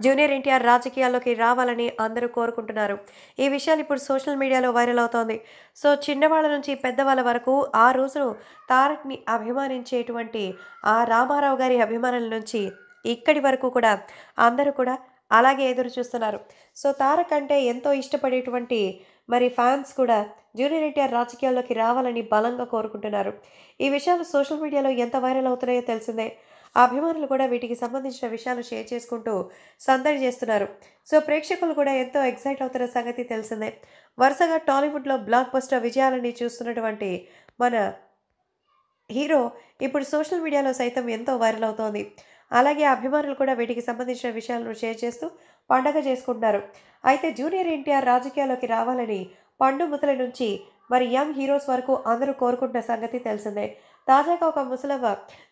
Junior NTR రాజకీయాల్లోకి రావాలని అందరూ కోరుకుంటున్నారు. ఈ విషయాలు ఇప్పుడు సోషల్ మీడియాలో వైరల్ అవుతోంది. సో చిన్నవాళ్ళ నుంచి పెద్దవాళ్ళ వరకు ఆ రోజును తారక్ని అభిమానించేటువంటి ఆ రామారావు గారి అభిమానుల నుంచి ఇక్కడి వరకు కూడా అందరూ కూడా అలాగే ఎదురు చూస్తున్నారు. సో తారక్ అంటే ఎంతో ఇష్టపడేటువంటి మరి ఫ్యాన్స్ కూడా జూనియర్ ఎన్టీఆర్ రాజకీయాల్లోకి రావాలని బలంగా కోరుకుంటున్నారు. ఈ విషయాలు సోషల్ మీడియాలో ఎంత వైరల్ అవుతున్నాయో తెలిసిందే. అభిమానులు కూడా వీటికి సంబంధించిన విషయాలు షేర్ చేసుకుంటూ సందడి చేస్తున్నారు. సో ప్రేక్షకులు కూడా ఎంతో ఎక్సైట్ అవుతున్న సంగతి తెలిసిందే. వరుసగా టాలీవుడ్లో బ్లాక్ బస్టర్ విజయాలని చూస్తున్నటువంటి మన హీరో ఇప్పుడు సోషల్ మీడియాలో సైతం ఎంతో వైరల్ అవుతోంది. అలాగే అభిమానులు కూడా వీటికి సంబంధించిన విషయాలను షేర్ చేస్తూ పండగ చేసుకుంటున్నారు. అయితే జూనియర్ ఎన్టీఆర్ రాజకీయాల్లోకి రావాలని పండు ముతల నుంచి మరి యంగ్ హీరోస్ వరకు అందరూ కోరుకుంటున్న సంగతి తెలిసిందే. తాజాగా ఒక ముసలవ్వ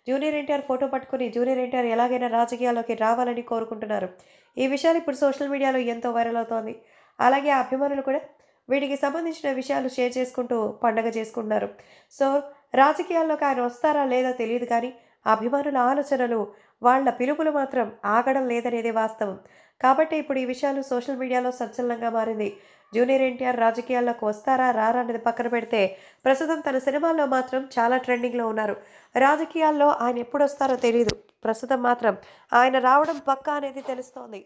జూనియర్ ఎన్టీఆర్ ఫోటో పట్టుకుని జూనియర్ ఎన్టీఆర్ ఎలాగైనా రాజకీయాల్లోకి రావాలని కోరుకుంటున్నారు. ఈ విషయాలు ఇప్పుడు సోషల్ మీడియాలో ఎంతో వైరల్ అవుతోంది. అలాగే ఆ అభిమానులు కూడా వీటికి సంబంధించిన విషయాలు షేర్ చేసుకుంటూ పండగ చేసుకుంటున్నారు. సో రాజకీయాల్లోకి ఆయన వస్తారా లేదా తెలియదు కానీ అభిమానుల ఆలోచనలు వాళ్ళ పిలుపులు మాత్రం ఆగడం లేదనేది వాస్తవం. కాబట్టి ఇప్పుడు ఈ విషయాలు సోషల్ మీడియాలో సంచలనంగా మారింది. జూనియర్ ఎన్టీఆర్ రాజకీయాల్లోకి వస్తారా రారా అనేది పక్కన పెడితే ప్రస్తుతం తన సినిమాల్లో మాత్రం చాలా ట్రెండింగ్లో ఉన్నారు. రాజకీయాల్లో ఆయన ఎప్పుడు వస్తారో తెలియదు ప్రస్తుతం మాత్రం ఆయన రావడం పక్కా అనేది తెలుస్తోంది.